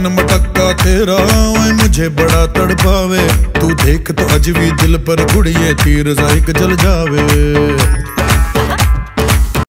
तन मटक्का तेरा ओए मुझे बड़ा तड़पावे तू देख तो अज भी दिल पर गुड़िए तीर जाइक जल जावे